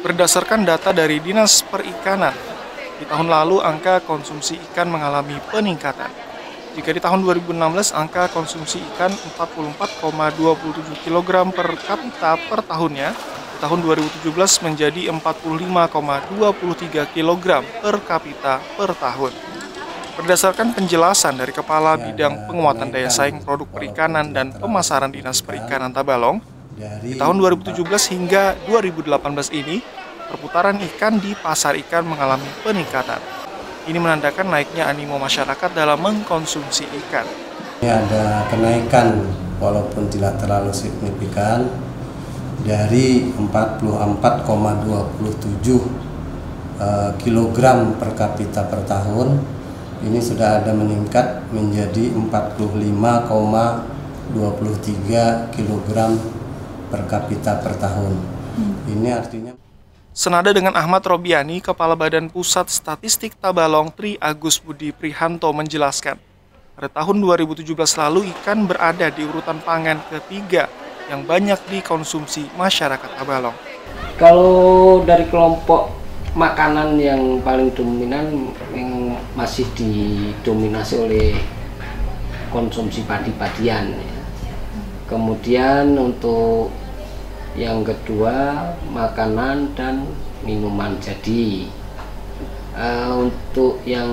Berdasarkan data dari Dinas Perikanan, di tahun lalu angka konsumsi ikan mengalami peningkatan. Jika di tahun 2016 angka konsumsi ikan 44,27 kg per kapita per tahunnya, di tahun 2017 menjadi 45,23 kg per kapita per tahun. Berdasarkan penjelasan dari Kepala Bidang Penguatan Daya Saing Produk Perikanan dan Pemasaran Dinas Perikanan Tabalong, di tahun 2017 hingga 2018 ini, perputaran ikan di pasar ikan mengalami peningkatan. Ini menandakan naiknya animo masyarakat dalam mengkonsumsi ikan. Ini ada kenaikan walaupun tidak terlalu signifikan dari 44,27 kg per kapita per tahun ini sudah ada meningkat menjadi 45,23 kg per kapita per tahun. Hmm. Ini artinya Senada dengan Ahmad Robiani, Kepala Badan Pusat Statistik Tabalong Tri Agus Budi Prihanto menjelaskan, pada tahun 2017 lalu ikan berada di urutan pangan ketiga yang banyak dikonsumsi masyarakat Tabalong. Kalau dari kelompok makanan yang paling dominan yang masih didominasi oleh konsumsi padi-padian. Ya. Kemudian untuk yang kedua makanan dan minuman. Jadi uh, untuk yang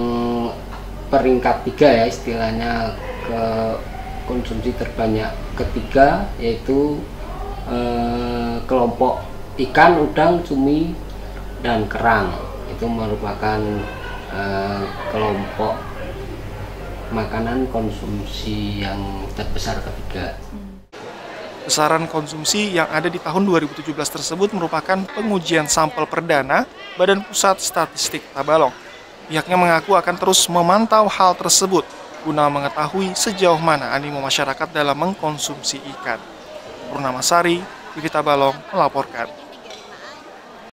peringkat tiga ya istilahnya ke konsumsi terbanyak ketiga yaitu uh, kelompok ikan udang cumi dan kerang. Itu merupakan uh, kelompok makanan konsumsi yang terbesar ketiga. Besaran konsumsi yang ada di tahun 2017 tersebut merupakan pengujian sampel perdana Badan Pusat Statistik Tabalong. Pihaknya mengaku akan terus memantau hal tersebut guna mengetahui sejauh mana animo masyarakat dalam mengkonsumsi ikan. Purnama Sari, Tabalong melaporkan.